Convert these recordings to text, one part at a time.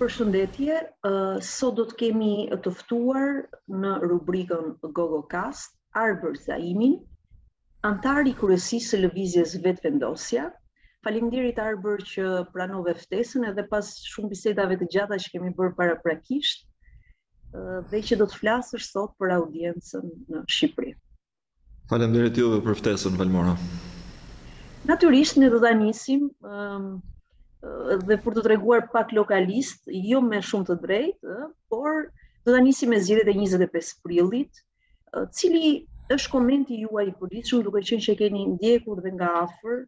Përshëndetje, sot do të kemi të ftuar në rubrikën Gogocast, Arbër Zaimin, anëtar i kryesisë së Lëvizjes Vetëvendosje. Faleminderit Arbër që pranove ftesën edhe pas shumë bisedave të gjata që kemi bërë paraprakisht. dhe që do të flasësh sot për audiencën në Shqipëri. Faleminderit juve për ftesën Valmora. Natyrisht ne do ta nisim ëm dhe për të treguar pak lokalist, jo me shumë të drejtë, por do ta nisim me zgjedhjet e 25 prillit, Cili është komenti juaj i përgjithshëm duke qenë që keni ndjekur dhe nga afër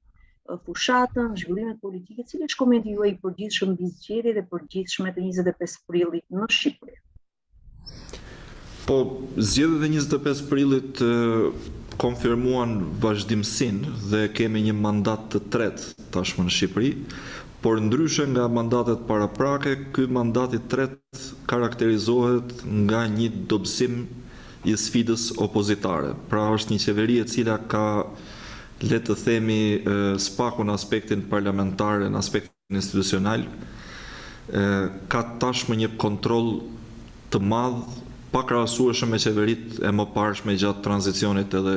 fushatën, zhvillimet politike, cili është komenti juaj i përgjithshëm mbi zgjedhjet e përgjithshme të 25 prillit në Shqipëri? Po, zgjedhjet e 25 prillit konfirmuan vazhdimësinë dhe kemi një mandat të tretë tashmë në Shqipëri, Por ndryshe nga mandatet paraprake, ky mandat i tretë karakterizohet nga një dobësim i sfidës opozitare. Pra është një qeveri e cila ka, le të themi, së paku në aspektin parlamentar e në aspektin institucional, ka tashmë një kontroll të madh pakrahasueshëm me qeveritë e mëparshme gjatë tranzicionit edhe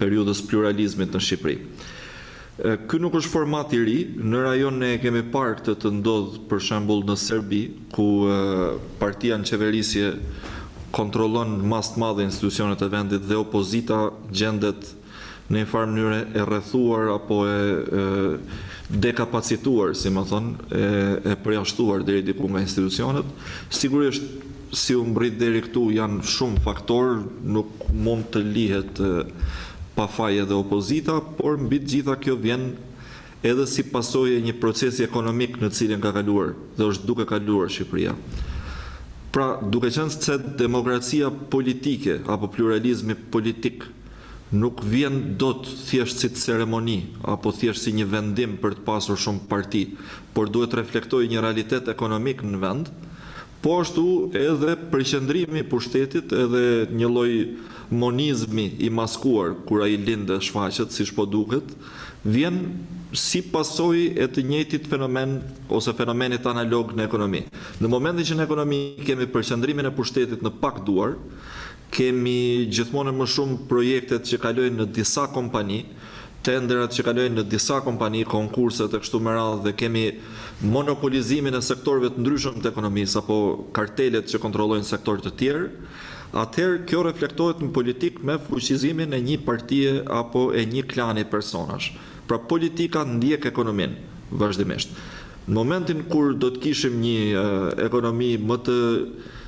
periudhës pluralizmit në Shqipëri. Ky nuk është format i ri, në rajon ne e kemi parë këtë të ndodhë për shembull në Serbi, ku partia në qeverisje kontrollon në masë të madhe institucionet e vendit dhe opozita gjendet në një farë mënyre e rrethuar apo e dekapacituar, si me thënë, e përjashtuar deri diku nga institucionet. Sigurisht, Si u mbërrit deri këtu janë shumë faktorë, nuk mund të lihet pa faj edhe opozita, por mbi të gjitha kjo vjen edhe si pasojë e një procesi ekonomik në të cilin ka kaluar dhe është duke kaluar Shqipëria. Pra, duke qenë se demokracia politike apo pluralizmi politik nuk vjen dot thjesht si ceremoni apo thjesht si një vendim për të pasur shumë parti, por duhet të reflektojë një realitet ekonomik në vend, Po ashtu edhe përqendrimi i pushtetit edhe një lloj monizmi i maskuar kur ai lind e shfaqet siç po duket, vjen si pasojë e të njëjtit fenomen ose fenomenit analog në ekonomi. Në momentin që në ekonomi kemi përqendrimin e pushtetit në pak duar, kemi gjithmonë e më shumë projektet që kalojnë në disa kompani, tenderat që kalojnë në disa kompani, konkurset e kështu me radhë dhe kemi monopolizimin e sektorëve të ndryshëm të ekonomisë apo kartelet që kontrollojnë sektorë të tjerë, atëherë kjo reflektohet në politikë me fuqizimin e një partie apo e një klani personash. Pra politika ndjek ekonominë vazhdimisht. Në momentin kur do të kishim një ekonomi më të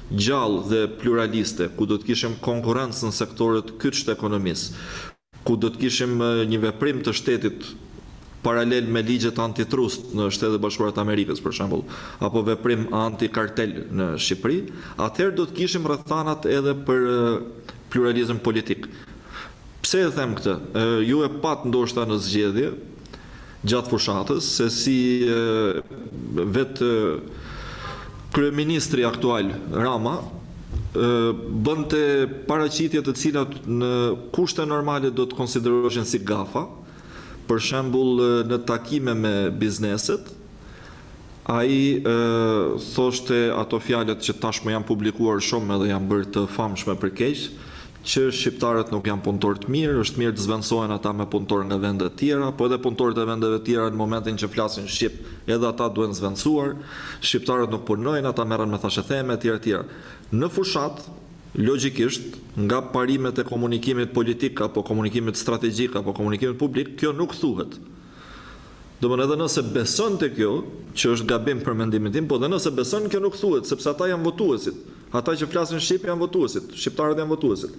gjallë dhe pluraliste, ku do të kishim konkurrencë në sektorët kyç të ekonomisë, ku do të kishim një veprim të shtetit paralel me ligjet antitrust në Shtetet e Bashkuara të Amerikës, për shembull, apo veprim antikartel në Shqipëri, atëherë do të kishim rrethanat edhe për pluralizëm politik. Pse e them këtë? Ju e patë ndoshta në zgjedhje, gjatë fushatës se si vetë kryeministri aktual Rama bënte paraqitje të cilat në kushte normale do të konsideroheshin si gafa, për shembull në takime me bizneset, Ai thoshte ato fjalët që tashmë janë publikuar shumë edhe janë bërë të famshme për keq, që shqiptarët nuk janë punëtorë të mirë, është mirë të zvendësohen ata me punëtorë nga vende të tjera, po edhe punëtorët e vendeve të tjera në momentin që flasin shqip edhe ata duhen zvendësuar, shqiptarët nuk punojnë, ata merren me thashetheme etj etj. Në fushatë, logjikisht, nga parimet e komunikimit politik apo komunikimit strategjik apo komunikimit publik, kjo nuk thuhet. Domthon edhe nëse beson te kjo, që është gabim për mendimin tim, po dhe nëse beson kjo nuk thuhet, sepse ata janë votuesit. Ata që flasin shqip janë votuesit, shqiptarët janë votuesit.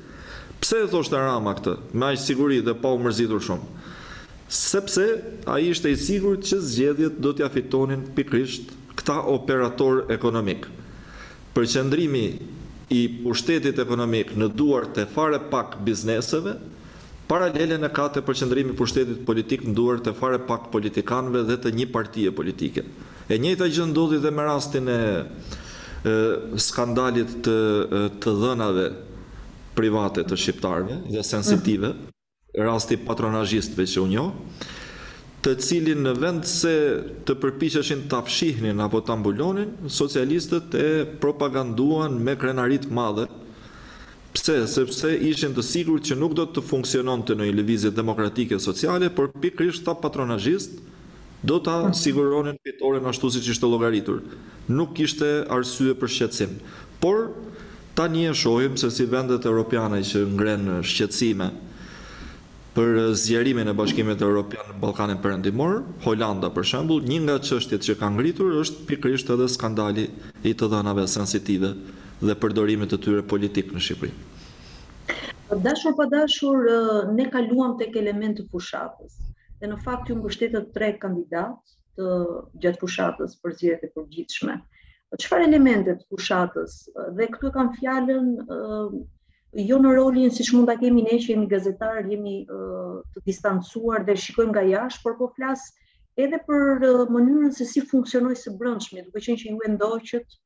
Pse e thoshte Rama këtë me aq siguri dhe pa u mërzitur shumë? Sepse ai ishte i sigurt që zgjedhjet do t'ia fitonin pikërisht këta operatorë ekonomikë. Përqendrimi i pushtetit ekonomik në duar të fare pak bizneseve, Paralelen e ka te përqendrimi i pushtetit politik në duar të fare pak politikanëve dhe të një partie politike. E njëjta gjë ndodhi dhe me rastin e skandalit të të dhënave private të shqiptarëve dhe sensitive, rasti i patronazhistëve që u njoh, të cilin në vend se të përpiqeshin ta fshihnin apo ta mbulonin, socialistët e propaganduan me krenari të madhe Pse? Sepse ishin të sigurt që nuk do të funksiononte ndonjë lëvizje demokratike sociale, por pikërisht këta patronazhistë do ta siguronin fitoren ashtu siç ishte llogaritur. Nuk kishte arsye për shqetësim. Por, tani e shohim se si vendet europiane që ngrenë shqetësime, Për zgjerimin e Bashkimit Europian në Ballkanin Perëndimor, Holanda për shembull, një nga çështjet që ka ngritur është pikërisht edhe skandali i të dhënave sensitive dhe përdorimit të tyre politik në Shqipëri. Dashur pa dashur, ne kaluam tek elementë të fushatës dhe në fakt ju mbështetët tre kandidatë gjatë fushatës për zgjedhjet e përgjithshme. Çfarë elemente të fushatës, dhe këtu e kam fjalën, jo në rolin siç mund ta kemi ne që jemi gazetarë, jemi të distancuar dhe shikojmë nga jashtë, por po flas edhe për mënyrën se si funksionoi së brendshmi, duke qenë që ju e ndoqët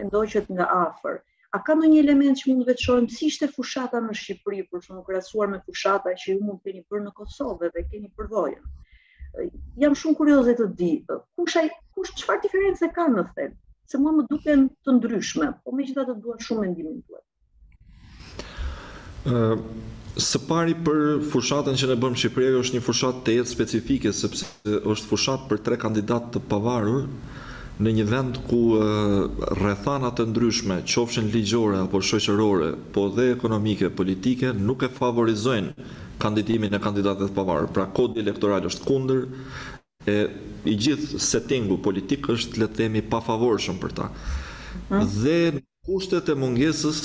e ndoqët nga afër. A ka ndonjë element që mund të veçojmë si ishte fushata në Shqipëri, për shembull krahasuar me fushata që ju mund të keni bërë në Kosovë dhe keni përvojën? Jam shumë kurioze të di, kush ai, kush çfarë diferencë ka në thelb? Se mua më duken të ndryshme, por megjithatë dua shumë mendimin tuaj. Ë uh, Së pari për fushatën që ne bëmë në Shqipëri, ajo është një fushatë tejet specifike sepse është fushatë për tre kandidatë të pavarur në një vend ku rrethanat e ndryshme, qofshin ligjore apo shoqërore, po dhe ekonomike, politike, nuk e favorizojnë kandidimin e kandidatëve të pavarur. Pra kodi elektoral është kundër e i gjithë settingu politik është le të themi i pafavorshëm për ta. Mhm. Dhe në kushtet e mungesës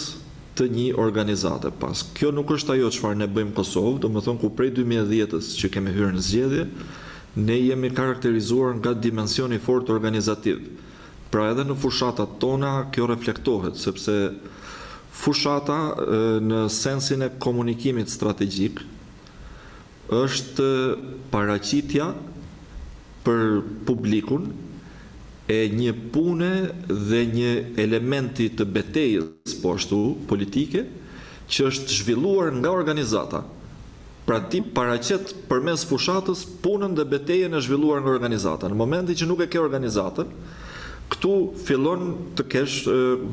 të një organizate pas. Kjo nuk është ajo çfarë ne bëjmë në Kosovë, domethënë ku prej 2010-s që kemi hyrë në zgjedhje, ne jemi karakterizuar nga dimensioni i fortë organizativ. Pra edhe në fushatat tona kjo reflektohet, sepse fushata në sensin e komunikimit strategjik është paraqitja për publikun e një pune dhe një elementi të betejës po ashtu politike që është zhvilluar nga organizata, Pra ti paraqet përmes fushatës punën dhe betejën e zhvilluar nga organizata. Në momentin që nuk e ke organizatën, këtu fillon të kesh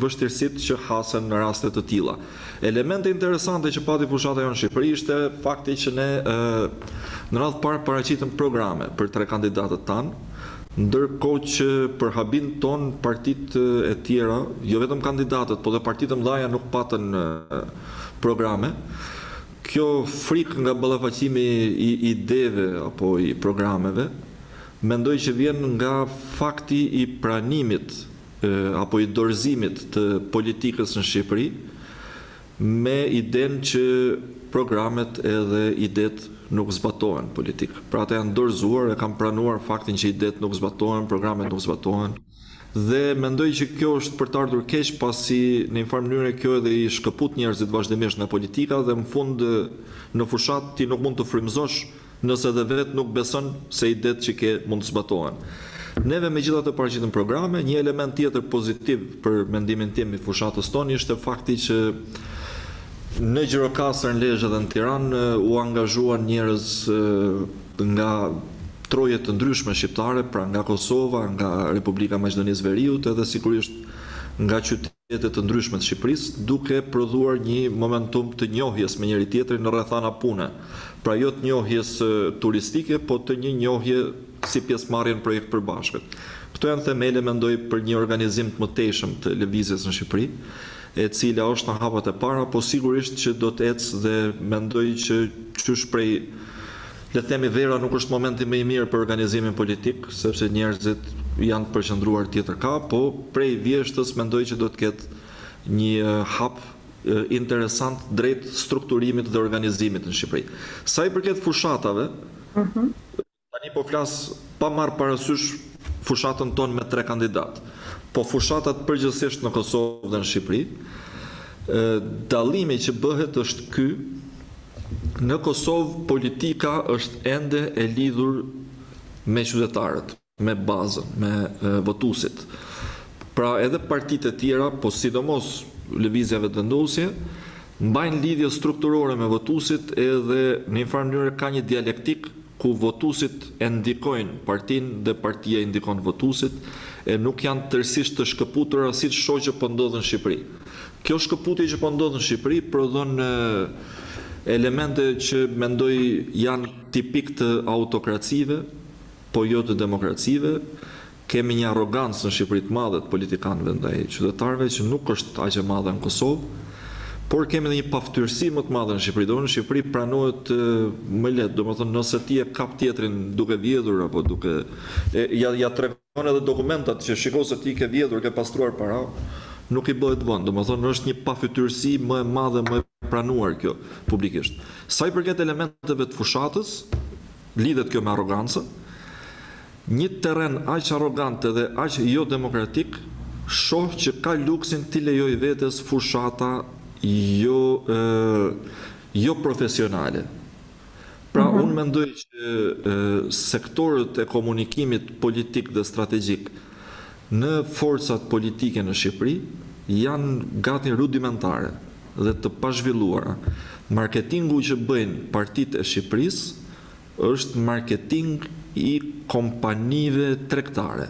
vështirësitë që hasen në raste të tilla. Elemente interesante që pati fushata jonë në Shqipëri ishte fakti që ne në radhë të parë paraqitëm programe për tre kandidatët tanë, ndërkohë që për habinë tonë partitë e tjera, jo vetëm kandidatët, po dhe partitë e mëdha nuk patën programe. Kjo frikë nga ballafaqimi i ideve apo i programeve, mendoj që vjen nga fakti i pranimit apo i dorëzimit të politikës në Shqipëri me idenë që programet edhe idetë nuk zbatohen në politikë. Pra ata janë dorëzuar e kanë pranuar faktin që idetë nuk zbatohen, programet nuk zbatohen. Dhe mendoj që kjo është për të ardhur keq pasi në një farë mënyre kjo edhe i shkëput njerëzit vazhdimisht nga politika dhe në fund në fushatë ti nuk mund të frymëzosh nëse dhe vetë nuk beson se idetë që ke mund të zbatohen. Neve megjithatë paraqitëm programe, një element tjetër pozitiv për mendimin tim i fushatës tonë ishte fakti që në Gjirokastër, në Lezhë dhe në Tiranë u angazhuan njerëz nga troje të ndryshme shqiptare, pra nga Kosova, nga Republika e Maqedonisë së Veriut edhe sigurisht nga qytete të ndryshme të Shqipërisë, duke prodhuar një momentum të njohjes me njëri-tjetrin në rrethana pune, pra jo të njohjes turistike, po të një njohje si pjesëmarrje në projekt të përbashkët. Këto janë themele, mendoj, për një organizim të mëtejshëm të lëvizjes në Shqipëri. e cila është në hapat e para, po sigurisht që do të ecë dhe mendoj që qysh prej, le të themi vera nuk është momenti më i mirë për organizimin politik, sepse njerëzit janë të përqendruar tjetërkah, po prej vjeshtës mendoj që do të ketë një hap interesant drejt strukturimit dhe organizimit në Shqipëri. Sa i përket fushatave, Tani po flas pa marrë parasysh fushatën tonë me tre kandidatë, po fushatat përgjithësisht në Kosovë dhe në Shqipëri. Dallimi që bëhet është ky, në Kosovë politika është ende e lidhur me qytetarët, me bazën, me votuesit. Pra edhe partitë e tjera, po sidomos Lëvizja Vetëvendosje, Mbajnë lidhje strukturore me votuesit edhe në një farë mënyre ka një dialektikë ku votuesit e ndikojnë partinë dhe partia i ndikon votuesit e nuk janë tërësisht të shkëputura siç shoh që po ndodh në Shqipëri. Kjo shkëputje që po ndodh në Shqipëri prodhon elemente që mendoj janë tipike të autokracive, po jo të demokracive, Kemi një arrogancë në Shqipëri të madhe të politikanëve ndaj qytetarëve që nuk është aq e madhe në Kosovë, por kemi edhe një pafytyrësi më të madhe në Shqipëri. Domethënë në Shqipëri pranohet më lehtë, domethënë nëse ti e kap tjetrin duke vjedhur apo duke ja ja tregon edhe dokumentat që shiko se ti ke vjedhur, ke pastruar para, nuk i bëhet vonë. Domethënë është një pafytyrësi më e madhe, më e pranuar kjo publikisht. Sa i përket elementeve të fushatës, lidhet kjo me arrogancën, Një terren aq arrogant dhe aq jodemokratik, shoh që ka luksin t'i lejojë vetes fushata jo joprofesionale. Pra unë mendoj që sektorët e komunikimit politik dhe strategjik në forcat politike në Shqipëri janë gati rudimentare dhe të pazhvilluara. Marketingu që bëjnë partitë e Shqipërisë Është marketing i kompanive tregtare.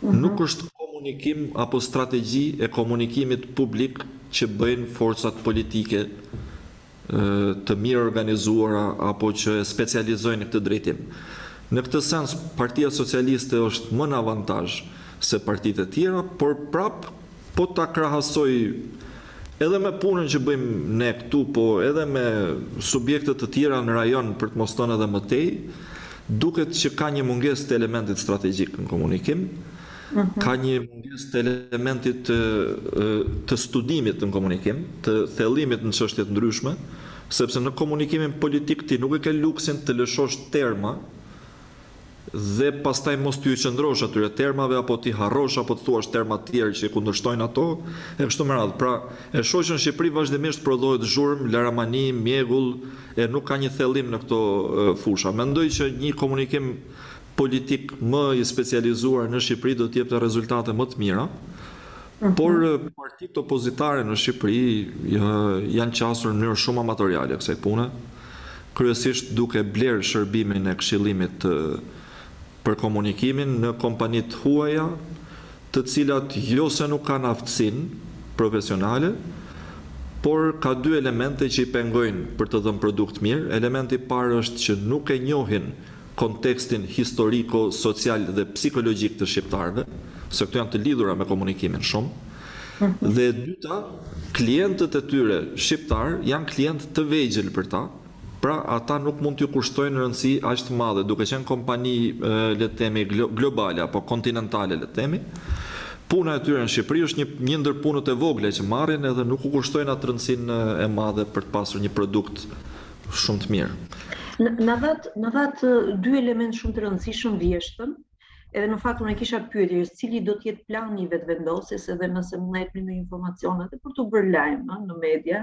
Nuk është komunikim apo strategji e komunikimit publik që bëjnë forcat politike të mirëorganizuara apo që e specializojnë në këtë drejtim. Në këtë sens Partia Socialiste është më në avantazh se partitë e tjera, por prapë Po ta krahasoj edhe me punën që bëjmë ne këtu, po edhe me subjekte të tjera në rajon, për të mos thënë edhe më tej, duket që ka një mungesë të elementit strategjik në komunikim, ka një mungesë të elementit të, të studimit në komunikim, të thellimit në çështje të ndryshme, sepse në komunikimin politik ti nuk e ke luksin të lëshosh terma Dhe pastaj mos t'ju qëndrosh atyre termave apo t'i harrosh apo të thuash terma të tjerë që i kundërshtojnë ato, e kështu me radhë. Pra, e shoh që në Shqipëri vazhdimisht prodhohet zhurmë, laramani, mjegull, e nuk ka një thellim në këto fusha. Mendoj që një komunikim politik më i specializuar në Shqipëri do të jepte rezultate më të mira, por partitë opozitare në Shqipëri janë qasur në mënyrë shumë amatoriale kësaj pune. kryesisht duke blerë shërbimin e këshillimit për komunikimin në kompani të huaja të cilat jo se nuk kanë aftësinë profesionale por ka dy elemente që i pengojnë për të dhënë produkt mirë, elementi i parë është që nuk e njohin kontekstin historiko, social dhe psikologjik të shqiptarëve, se këto janë të lidhura me komunikimin shumë. Dhe e dyta, klientët e tyre shqiptarë janë klientë të vegjël për ta, pra ata nuk mund t'ju kushtojnë rëndësi aq të madhe, duke qenë kompani, le të themi, globale apo kontinentale, le të themi. Puna e tyre në Shqipëri është një një ndër punët e vogla që marrin edhe nuk u kushtojnë atë rëndësinë e madhe për të pasur një produkt Shumë të mirë. Na dhatë, na dhatë dy elementë shumë të rëndësishëm vjeshtën, edhe në fakt unë kisha pyetje cili do të jetë plani i Vetëvendosjes edhe nëse mund të jepni ndonjë informacion edhe për të bërë lajm në, në media,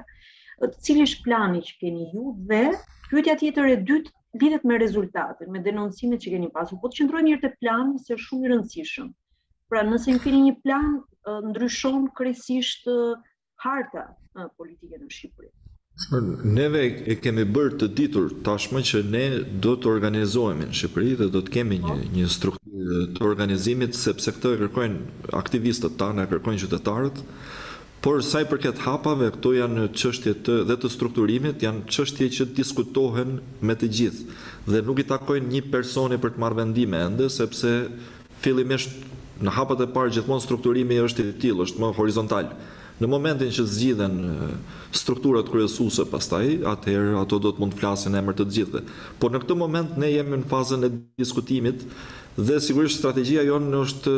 cili është plani që keni ju dhe pyetja tjetër e dytë lidhet me rezultatin, me denoncimet që keni pasur. Po të qëndrojmë njëherë te plani se është shumë i rëndësishëm. Pra, nëse ju keni një plan, ndryshon krejtësisht harta politike në Shqipëri. Neve e kemi bërë të ditur tashmë që ne do të organizohemi në Shqipëri dhe do të kemi një, një strukturë të organizimit sepse këtë e kërkojnë aktivistët tanë, e kërkojnë qytetarët. Por sa i përket hapave, këto janë çështje të dhe të strukturimit, janë çështje që diskutohen me të gjithë dhe nuk i takojnë një personi për të marrë vendime ende sepse Fillimisht, në hapat e parë gjithmonë strukturimi është i tillë, është më horizontal. Në momentin që zgjidhen strukturat kryesuese pastaj, atëherë ato do të mund të flasin në emër të të gjithëve. Po në këtë moment ne jemi në fazën e diskutimit dhe sigurisht strategjia jonë është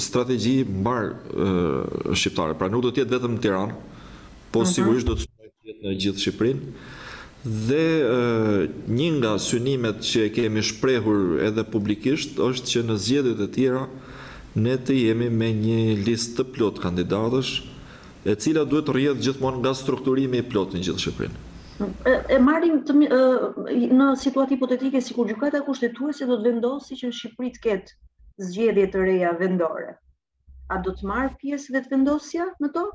strategji mbarë shqiptare. Pra nuk do të jetë vetëm në Tiranë, po sigurisht do të jetë në gjithë Shqipërinë dhe një nga synimet që e kemi shprehur edhe publikisht është që në zgjedhjet e tjera ne të jemi me një listë të plotë kandidatësh e cila duhet të rrjedhë gjithmonë nga strukturimi i plotë në gjithë Shqipërinë. E marrim në situatë hipotetike sikur Gjykata Kushtetuese do të vendosë që në Shqipëri të ketë zgjedhje të reja vendore, A do të marrë pjesë vetëvendosja në to?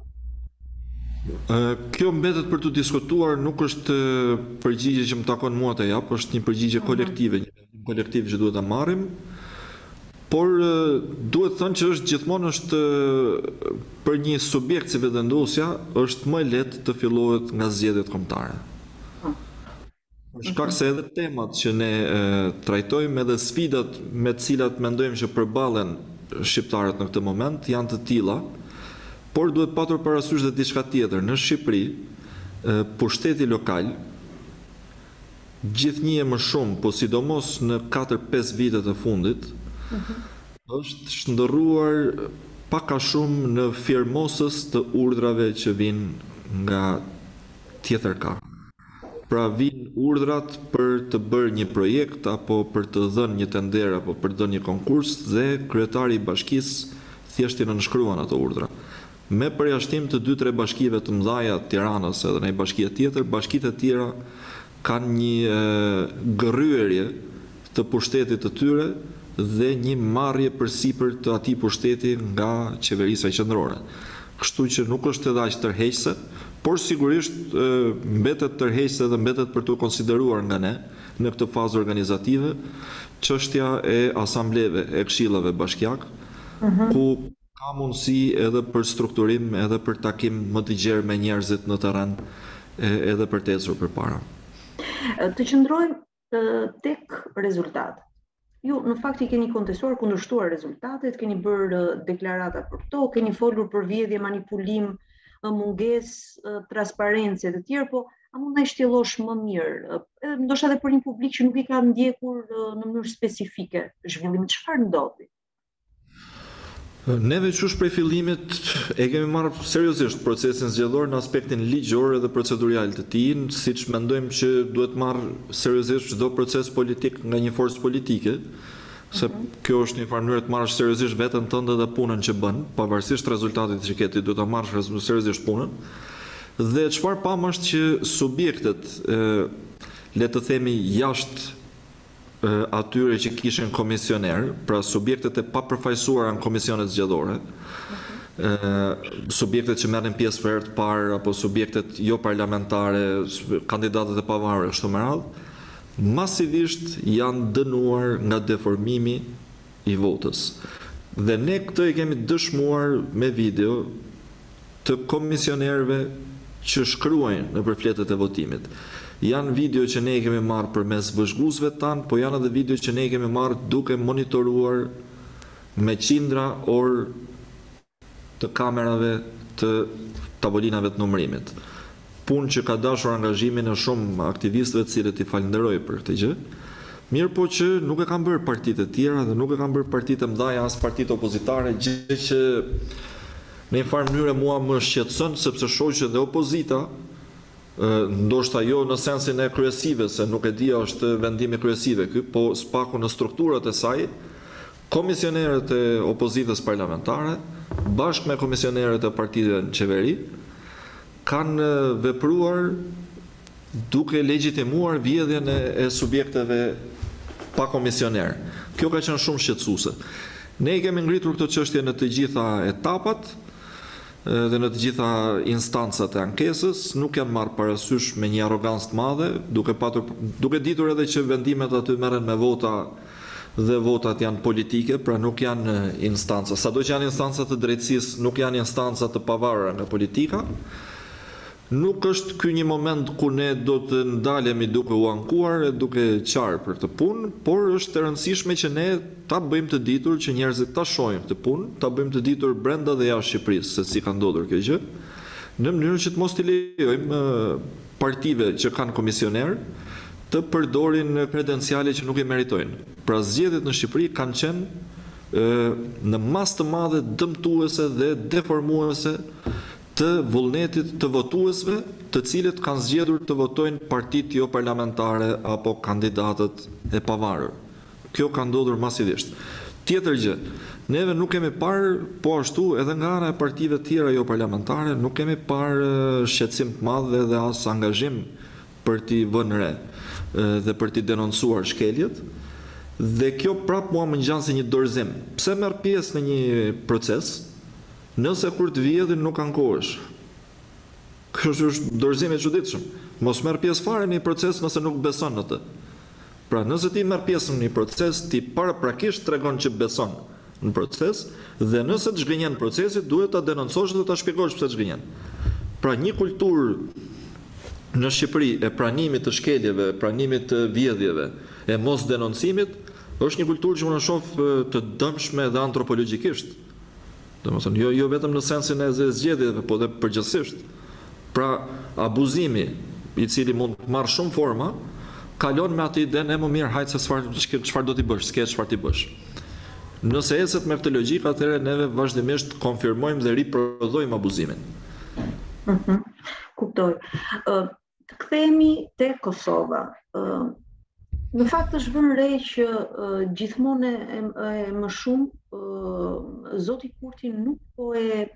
Kjo mbetet për t'u diskutuar, nuk është përgjigje që më takon mua ta jap, është një përgjigje kolektive, një vendim kolektiv që duhet ta marrim. Por duhet thënë që është gjithmonë është për një subjekt si vetëvendosja, është më e lehtë të fillohet nga zgjedhjet kombëtare. Për shkak se edhe temat që ne e, trajtojmë edhe sfidat me të cilat mendojmë që përballen shqiptarët në këtë moment janë të tilla, por duhet patur parasysh dhe diçka tjetër. Në Shqipëri, pushteti lokal gjithnjë e më shumë, po sidomos në 4-5 vitet e fundit, është shndërruar pak a shumë në firmosës të urdhrave që vijnë nga tjetërkah. Pra vijnë urdhrat për të bërë një projekt apo për të dhënë një tender apo për të dhënë një konkurs dhe kryetari i bashkisë thjesht i nënshkruan ato urdhra. Me përjashtim të dy tre bashkive të mëdhaja, Tiranës edhe naj bashkie tjetër, bashkitë e tjera kanë një gërryerje të pushtetit të tyre dhe një marrje përsipër të atij pushteti nga qeverisja qendrore. Kështu që nuk është edhe aq tërheqëse, por sigurisht mbetet tërheqëse dhe mbetet për t'u konsideruar nga ne në këtë fazë organizative çështja e asambleve e këshillave bashkiakë, ku ka mundësi edhe për strukturim edhe për takim më të gjerë me njerëzit në terren edhe për të ecur përpara. Të qëndrojmë tek rezultatet. Ju në fakt i keni kontestuar, kundërshtuar rezultatet, keni bërë deklarata për to, keni folur për vjedhje, manipulim, mungesë transparence e të tjerë, po a mund ta shtjellosh më mirë, ndoshta edhe për një publik që nuk i ka ndjekur në mënyrë specifike zhvillimin, çfarë ndodhi? Neve qysh prej fillimit e kemi marrë seriozisht procesin zgjedhor në aspektin ligjor edhe procedurial të tij, siç mendojmë që duhet marrë seriozisht çdo proces politik nga një forcë politike, se kjo është në një farë mënyre të marrësh seriozisht veten tënde dhe punën që bën, pavarësisht rezultatit që ke ti duhet ta marrësh seriozisht punën. Dhe çfarë pamë është që subjektet le të themi jashtë atyre që kishin komisionerë, pra subjektet e papërfaqësuara në komisionet zgjedhore, subjektet që merrnin pjesë për herë të parë apo subjektet jo parlamentare, kandidatët e pavarur e kështu me radhë, masivisht janë dënuar nga deformimi i votës dhe ne këto i kemi dëshmuar me video të komisionerëve që shkruajnë nëpër fletët e votimit janë video që ne i kemi marrë përmes vëzhguesve tanë po janë edhe video që ne i kemi marrë duke monitoruar me qindra orë të kamerave të tavolinave të numërimit, punë që ka dashur angazhimin e shumë aktivistëve të cilët i falënderoj për këtë gjë, mirëpo që nuk e kanë bërë partitë e tjera dhe nuk e kanë bërë partitë e mëdha e as partitë opozitare, gjë që në një farë mënyre mua më shqetëson sepse shoh që dhe opozita, ndoshta jo në sensin e kryesive se nuk e di a është vendim i kryesive ky, po së paku në strukturat e saj, Komisionerët e opozitës parlamentare, bashkë me komisionerët e partive në qeveri, kanë vepruar duke legjitimuar vjedhjen e subjekteve pa komisionerë. Kjo ka qenë shumë shqetësuese. Ne i kemi ngritur këto çështje në të gjitha etapat dhe në të gjitha instancat e ankesës, nuk janë marrë parasysh me një arrogancë të madhe, duke patur duke ditur edhe që vendimet aty merren me vota, dhe votat janë politike, pra nuk janë instanca, sado që janë instanca të drejtësisë, nuk janë instanca të pavarura nga politika. Nuk është ky një moment ku ne do të ndalemi duke u ankuar e duke qarë për këtë punë, por është e rëndësishme që ne ta bëjmë të ditur që njerëzit ta shohin këtë punë, ta bëjmë të ditur brenda dhe jashtë Shqipërisë se si ka ndodhur kjo gjë, në mënyrë që të mos t'i lejojmë partive që kanë komisionerë të përdorin kredenciale që nuk i meritojnë. Pra zgjedhjet në Shqipëri kanë qenë në masë të madhe dëmtuese dhe deformuese të vullnetit të votuesve të cilët kanë zgjedhur të votojnë partitë joparlamentare apo kandidatët e pavarur. Kjo ka ndodhur masivisht. Tjetër gjë, neve nuk kemi parë, po ashtu edhe nga ana e partive të tjera joparlamentare, nuk kemi parë shqetësim të madh dhe edhe as angazhim për t'i vënë re dhe për t'i denoncuar shkeljet. Dhe kjo prapë mua më ngjan si një dorëzim. Pse merr pjesë në një proces, nëse kur të vjedhin nuk ankohesh? Ky është dorëzim i çuditshëm. Mos merr pjesë fare në një proces nëse nuk beson në të. Pra nëse ti merr pjesë në një proces, ti paraprakisht tregon që beson në proces dhe nëse të zhgënjen procesi, duhet ta denoncosh dhe ta shpjegosh pse të zhgënjen. Pra një kulturë në Shqipëri e pranimit të shkeljeve, e pranimit të vjedhjeve, e mosdenoncimit, është një kulturë që unë e shoh të dëmshme edhe antropologjikisht. Domethënë, jo jo vetëm në sensin e zgjedhjeve, por dhe përgjithësisht. Pra, abuzimi, i cili mund të marrë shumë forma, kalon me atë idenë e më mirë hajt se çfarë çfarë do t'i bësh, s'ke çfarë t'i bësh. Nëse ecet me këtë logjikë, atëherë neve vazhdimisht konfirmojmë dhe riprodhojmë abuzimin. Mhm. Kuptoj. Ë të kthehemi te Kosova. Në fakt është vënë re që gjithmonë e më shumë zoti Kurti nuk po e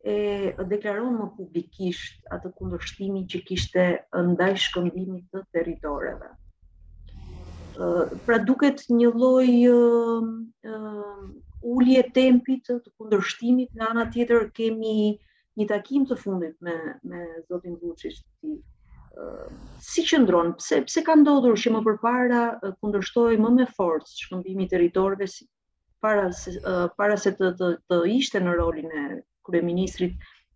e deklaron më publikisht atë kundërshtimin që kishte ndaj shkëmbimit të territoreve. Pra duket një lloj ulje e tempit të kundërshtimit, nga ana tjetër kemi një takim të fundit me me zotin Vuçiç. Si qëndron pse pse ka ndodhur që më përpara kundërshtohej më me forcë shkëmbimi i territoreve si para se para se të të, të ishte në rolin e kryeministrit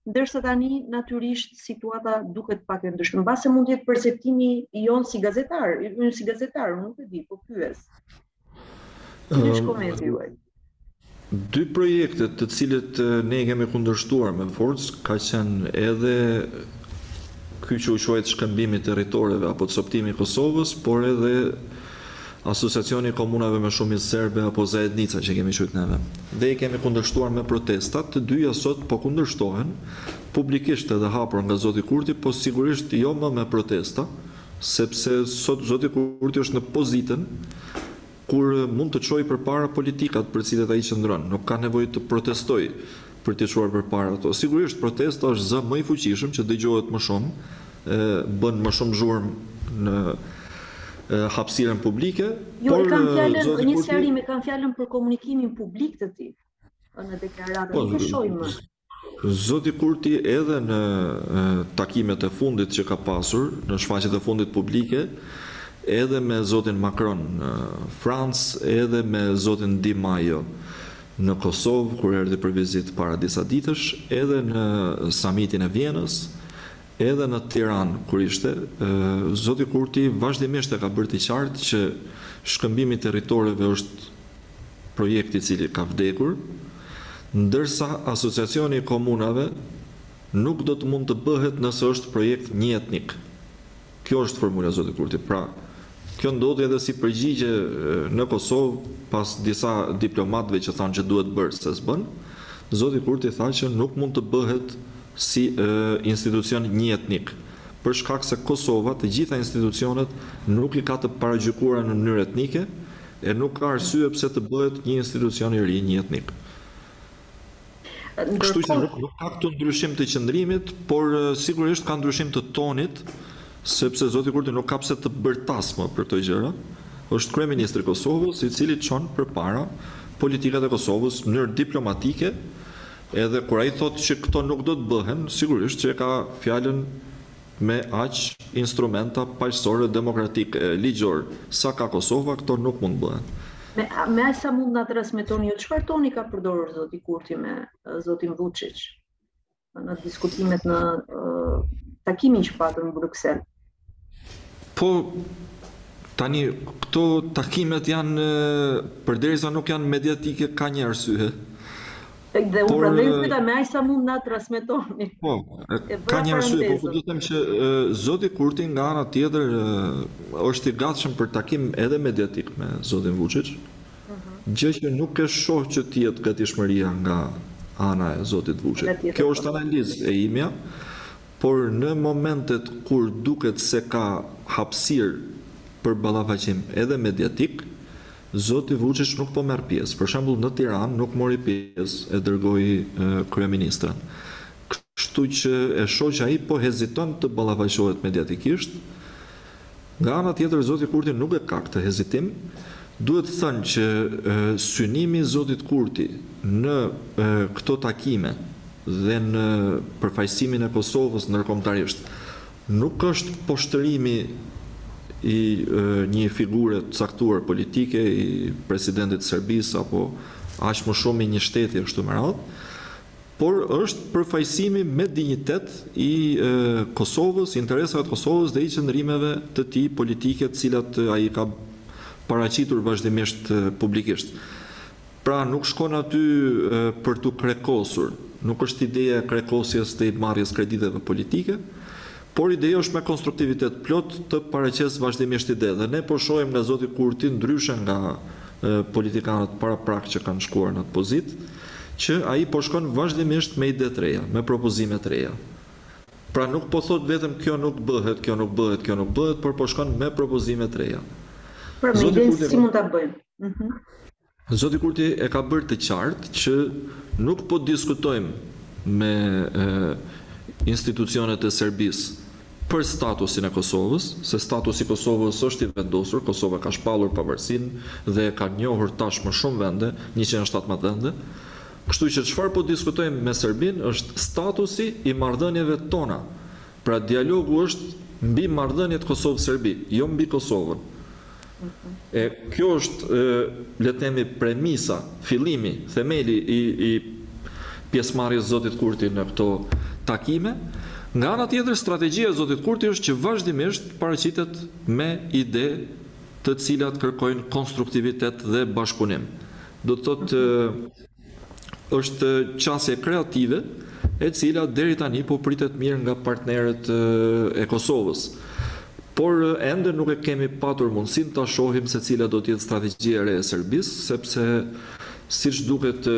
ndërsa tani natyrisht situata duket pak e ndryshme mbase mund të jetë perceptimi jonë si gazetar unë si gazetar nuk e di po pyes Ish komenti juaj. Dy projekte të cilat ne i kemi kundërshtuar me forcë ka qenë edhe ky që u quajt shkëmbimi i territoreve apo coptimi i Kosovës, por edhe Asociacioni i komunave me shumicë serbe apo zajednica që kemi quajt neve. Dhe i kemi kundërshtuar me protesta, të dyja sot po kundërshtohen publikisht edhe hapur nga zoti Kurti, po sigurisht jo më me protesta, Sepse sot zoti Kurti është në pozitën kur mund të çojë përpara politikat për të cilat ai qëndron, nuk ka nevojë të protestojë për t'i çuar përpara ato. Sigurisht, protesta është zë më i fuqishëm që dëgjohet më shumë, bën më shumë zhurmë në hapësirën publike, por zoti Kurti... Jo, e kam fjalën, një një sqarim, e kam fjalën për komunikimin publik të tij, në deklaratë, nuk e shohim më. Zoti Kurti edhe në takimet e fundit që ka pasur, në shfaqjet e fundit publike, edhe me zotin Macron në Francë, edhe me zotin Di Maio në Kosovë kur erdhi për vizitë para disa ditësh, edhe në samitin e Vjenës, edhe në Tiranë kur ishte, zoti Kurti vazhdimisht e ka bërë të qartë që shkëmbimi i territoreve është projekt i cili ka vdekur, ndërsa Asociacioni i Komunave nuk do të mund të bëhet nëse është projekt njëetnik. Kjo është formula e zotit Kurti. Pra, kjo ndodhi edhe si përgjigje në Kosovë pas disa diplomatëve që thanë që duhet bërë, se s'bën. Zoti Kurti tha që nuk mund të bëhet si institucion njëetnik, për shkak se Kosova të gjitha institucionet nuk i ka të paragjykuara në mënyrë etnike, E nuk ka arsye pse të bëhet një institucion i ri, njëetnik. Kështu që nuk ka këtu ndryshim të qëndrimit, por sigurisht ka ndryshim të tonit, sepse zoti Kurti nuk ka pse të bërtasë më për këto gjëra. Është kryeministri i Kosovës, i cili çon përpara politikat e Kosovës në mënyrë diplomatike, edhe kur ai thotë që këto nuk do të bëhen, sigurisht që e ka fjalën Me aq instrumenta paqësorë demokratikë e ligjorë sa ka Kosova këto nuk mund të bëhen. Me me aq sa mund të na transmetoni ju çfarë toni ka përdorur zoti Kurti me zotin Vuçiç në diskutimet në takimin që patën në Bruksel. Po tani këto takimet janë përderisa nuk janë mediatike ka një arsye. Edhe unë prandaj ju pyeta me aq sa mund të na transmetoni. Po, ka një arsye, po do të them që zoti Kurti nga ana tjetër është i gatshëm për takim edhe mediatik me zotin Vuçiç. Mhm. Gjë që nuk e shoh që të jetë gatishmëria nga ana e zotit Vuçiç. Kjo është, po, analizë e imja, por në momentet kur duket se ka hapësirë për ballafaqim edhe mediatik, Zoti Vuçiç nuk po merr pjesë. Për shembull në Tiranë nuk mori pjesë, e dërgoi kryeministren. Kështu që e shoh që ai po heziton të ballafaqohet mediatikisht. Nga ana tjetër zoti Kurti nuk e ka këtë hezitim. Duhet thënë që synimi i zotit Kurti në këto takime dhe në përfaqësimin e Kosovës ndërkombëtarisht Nuk është poshtërimi i një figure të caktuar politike, i presidentit të Serbisë apo aq më shumë i një shteti e kështu me radhë, por është përfaqësimi me dinjitet i Kosovës, i interesave të Kosovës dhe i qëndrimeve të tij politike të cilat ai i ka paraqitur vazhdimisht publikisht. Pra nuk shkon aty për t'u krekosur, nuk është ideja e krekosjes dhe e marrjes krediteve politike, por ideja është me konstruktivitet plot të paraqes vazhdimisht ide dhe ne po shohim nga zoti Kurti ndryshe nga politikanët paraprakë që kanë shkuar në atë pozitë, që ai po shkon vazhdimisht me ide të reja, me propozime të reja. Pra nuk po thotë vetëm kjo nuk bëhet, kjo nuk bëhet, kjo nuk bëhet, por po shkon me propozime të reja. Pra me idenë si mund ta bëjmë. Zoti Kurti e ka bërë të qartë që nuk po diskutojmë me institucionet e Serbisë për statusin e Kosovës, se statusi i Kosovës është i vendosur, Kosova ka shpallur pavarësinë dhe e kanë njohur tashmë shumë vende, njëqind e shtatëmbëdhjetë vende. Kështu që çfarë po diskutojmë me Serbinë është statusi i marrëdhënieve tona Pra dialogu është mbi marrëdhëniet Kosovë-Serbi, jo mbi Kosovën. E kjo është, le të themi, premisa, fillimi, themeli i i pjesëmarrjes së zotit Kurti në këto takime. Nga ana tjetër, strategjia e zotit Kurti është që vazhdimisht të paraqitet me ide të cilat kërkojnë konstruktivitet dhe bashkëpunim. Do të thotë Është qasje kreative, e cila deri tani po pritet mirë nga partnerët e Kosovës. Por ende nuk e kemi patur mundësinë ta shohim se cila do të jetë strategjia e re e Serbisë, sepse siç duket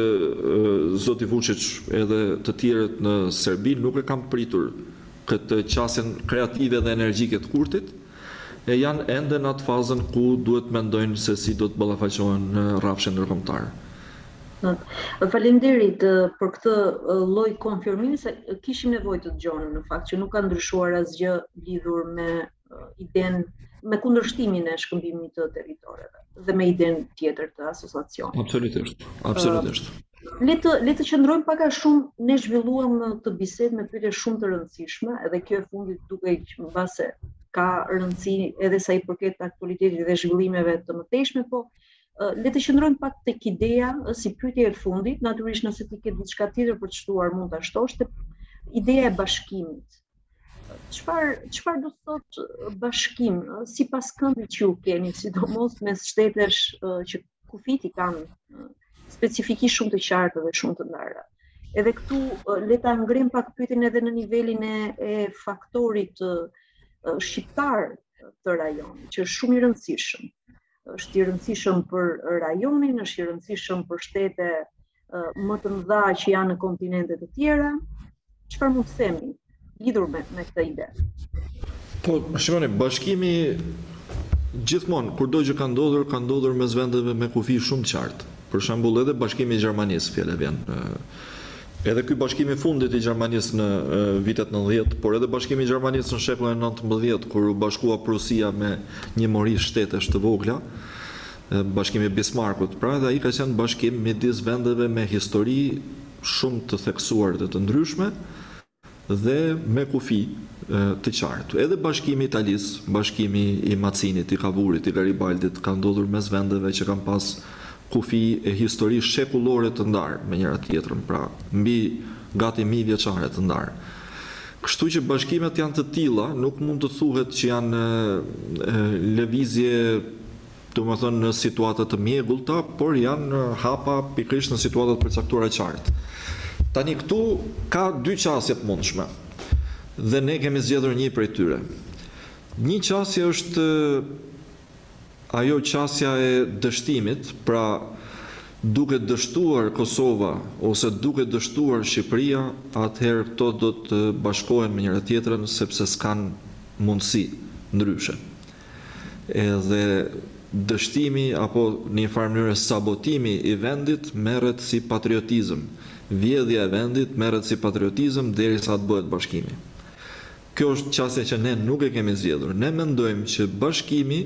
zoti Vuçiç edhe të tjerët në Serbi nuk e kanë pritur këtë qasjen kreative dhe energjike të Kurtit. e janë ende në atë fazën ku duhet të mendojnë se si do të ballafaqohen në rrafshin ndërkombëtar. Faleminderit për këtë lloj konfirmimi se kishim nevojë të dëgjonim në fakt që nuk ka ndryshuar asgjë lidhur me idenë me kundërshtimin e shkëmbimit të territoreve dhe me idenë tjetër të asociacionit. Absolutisht. Absolutisht. Uh, Le të le të qëndrojmë pak a shumë ne zhvilluam këtë bisedë me pyetje shumë të rëndësishme, edhe kjo e fundit duket që mbase ka rëndësi edhe sa i përket aktualitetit dhe zhvillimeve të mëtejshme, po le të qëndrojmë pak tek ideja si pyetje e fundit, natyrisht nëse ti ke diçka tjetër për të shtuar mund ta shtosh te ideja e bashkimit. Çfarë çfarë do thotë bashkim sipas këndit që ju keni, sidomos mes shtetesh që kufijtë i kanë specifikisht shumë të qartë dhe shumë të ndara. Edhe këtu le ta ngremë pak pyetjen edhe në nivelin e, e faktorit shqiptar të rajonit, që është shumë i rëndësishëm. Është i rëndësishëm për rajonin, është i rëndësishëm për shtete më të mëdha që janë në kontinente të tjera. Çfarë mund të themi lidhur me me këtë ide? Po, shikoni, bashkimi gjithmonë kurdo që ka ndodhur, ka ndodhur mes vendeve me kufi shumë të qartë. Për shembull, edhe bashkimi i Gjermanisë fjala vjen. Edhe ky bashkimi i fundit i Gjermanisë në vitet 90, por edhe bashkimi i Gjermanisë në shekullin 19, kur u bashkua Prusia me një mori shtetesh të vogla, Bashkimi i Bismarkut, pra edhe ai ka qenë bashkim midis vendeve me histori shumë të theksuar dhe të ndryshme dhe me kufi të qartë. Edhe bashkimi i Italisë, bashkimi i Macinit, i Kavurit, i Garibaldit, ka ndodhur mes vendeve që kanë pas kufi e histori shekullore të ndarë me njëra-tjetrën, pra mbi gati mijëvjeçare të ndarë. Kështu që bashkimet janë të tilla, nuk mund të thuhet që janë lëvizje domethënë në situata të mjegullta, por janë hapa pikërisht në situata të përcaktuara qartë. Tani këtu ka dy qasje të mundshme dhe ne kemi zgjedhur një prej tyre. Një qasje është ajo qasja e dështimit, pra duke dështuar Kosova ose duke dështuar Shqipëria, atëherë këto do të bashkohen me njëra-tjetrën sepse s'kanë mundësi ndryshe. Edhe dështimi apo në një farë mënyre sabotimi i vendit merret si patriotizëm. Vjedhja e vendit merret si patriotizëm derisa të bëhet bashkimi. Kjo është qasje që ne nuk e kemi zgjedhur. Ne mendojmë që bashkimi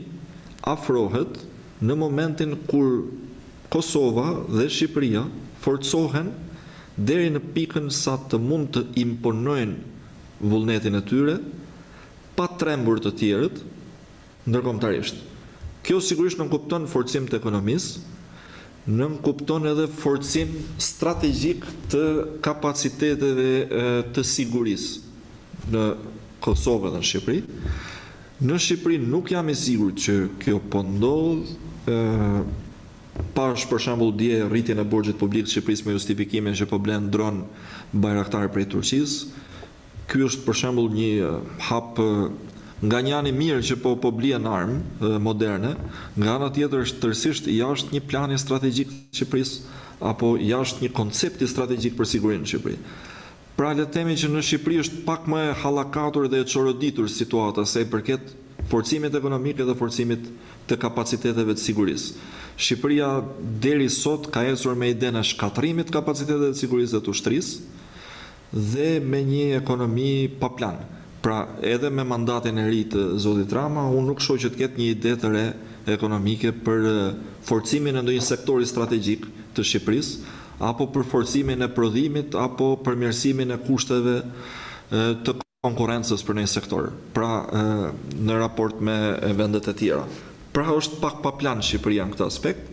afrohet në momentin kur Kosova dhe Shqipëria forcohen deri në pikën sa të mund të imponojnë vullnetin e tyre, pa trembur të tjerët ndërkombëtarisht. Kjo sigurisht nënkupton forcim të ekonomisë, nënkupton edhe forcim strategjik të kapaciteteve të sigurisë në Kosovë dhe në Shqipëri. Në Shqipëri nuk jam i sigurt që kjo po ndodh, pashë për shembull dje rritjen e borxhit publik të Shqipërisë me justifikimin që po blen dronë Bayraktar prej Turqisë, Ky është për shembull një hap nga një anë i mirë që po po blihen armë moderne, nga ana tjetër është tërësisht jashtë një plani strategjik të Shqipërisë apo jashtë një koncepti strategjik për sigurinë në Shqipëri. Pra le të themi që në Shqipëri është pak më e hallakatur dhe e çoroditur situata sa i përket forcimit ekonomik edhe forcimit të kapaciteteve të sigurisë. Shqipëria deri sot ka ecur me idenë e shkatërrimit të kapaciteteve të sigurisë dhe të ushtrisë, Dhe me një ekonomi pa plan. Pra, edhe me mandatin e ri të zotit Rama, unë nuk shoh që të ketë një ide të re ekonomike për forcimin e ndonjë sektori strategjik të Shqipërisë, apo për forcimin e prodhimit apo përmirësimin e kushteve të. konkurrencës për ndonjë sektor, pra në raport me vendet e tjera. Pra është pak pa plan Shqipëria në këtë aspekt,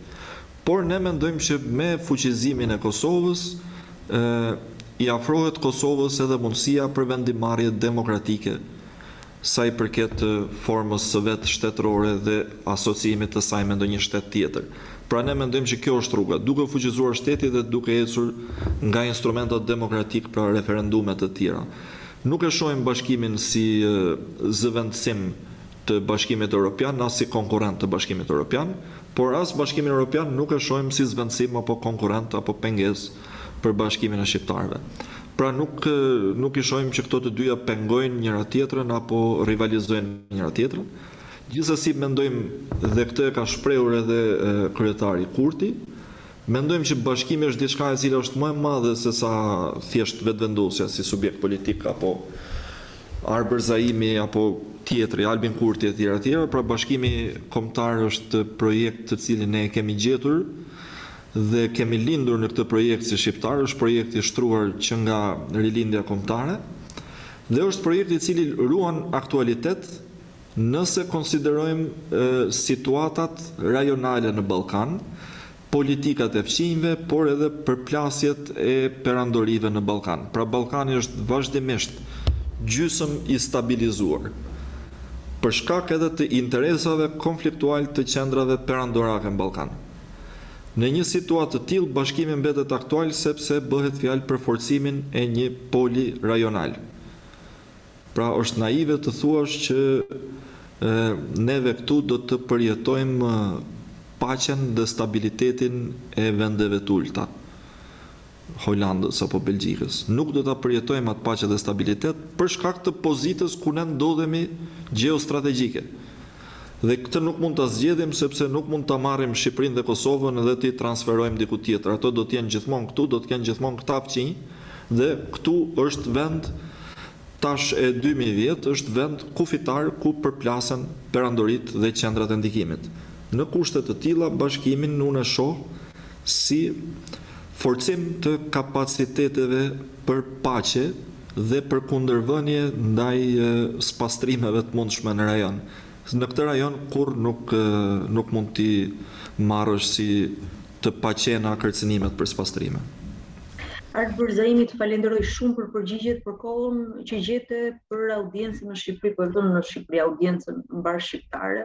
por ne mendojmë që me fuqizimin e Kosovës i afrohet Kosovës edhe mundësia për vendimmarrje demokratike sa i përket formës së vet shtetërore dhe asociimit të saj me ndonjë shtet tjetër. Pra ne mendojmë që kjo është rruga, duke u fuqizuar shteti dhe duke ecur nga instrumentat demokratikë pra referendume e të tjera. Nuk e shohim Bashkimin si zëvendësim të Bashkimit Europian, as si konkurrent të Bashkimit Europian, por as Bashkimin Europian nuk e shohim si zëvendësim apo konkurrent apo pengesë për bashkimin e shqiptarëve. Pra nuk nuk i shohim që këto të dyja pengojnë njëra-tjetrën apo rivalizojnë njëra-tjetrën. Gjithsesi mendojmë dhe këtë e ka shprehur edhe kryetari Kurti, Mendojmë që bashkimi është diçka e cila është më e madhe se sa thjesht vetëvendosja si subjekt politik apo Arbër Zaimi apo tjetri, Albin Kurti etj etj, pra bashkimi kombëtar është projekt të cilin ne e kemi gjetur dhe kemi lindur në këtë projekt si shqiptarë, është projekt i shtruar që nga Rilindja Kombëtare dhe është projekt i cili ruan aktualitet Nëse konsiderojmë situatat rajonale në Ballkan, politikat e fqinjëve, por edhe përplasjet e perandorive në Ballkan, pra Ballkani është vazhdimisht gjysmë i stabilizuar, për shkak edhe të interesave konfliktual të qendrave perandorake në Ballkan. Në një situatë të tillë, bashkimi mbetet aktual sepse bëhet fjalë për forcimin e një poli rajonal. Pra është naive të thuash që neve këtu do të përjetojmë paqen dhe stabilitetin e vendeve të ulëta, Holandës apo Belgjikës. Nuk do ta përjetojmë atë paqe dhe stabilitet për shkak të pozitës ku ne ndodhemi gjeostrategjike. Dhe këtë nuk mund ta zgjedhim sepse nuk mund ta marrim Shqipërinë dhe Kosovën dhe t'i transferojmë diku tjetër. Ato do të jenë gjithmonë këtu, do të kenë gjithmonë këta fqinj dhe këtu është vend tash e dy mijë vjet është vend kufitar ku përplasen perandoritë dhe qendrat e ndikimit. Në kushte të tilla bashkimin unë e shoh si forcim të kapaciteteve. për paqe dhe për kundërvënie ndaj spastrimeve të mundshme në rajon. Në këtë rajon kurrë nuk nuk mund t'i marrësh si të paqena kërcënimet për spastrime. Arben Zaimi të falenderoj shumë për përgjigjet, për kohën që gjete për audiencën në Shqipëri, po jo vetëm në Shqipëri audiencën mbarë shqiptare.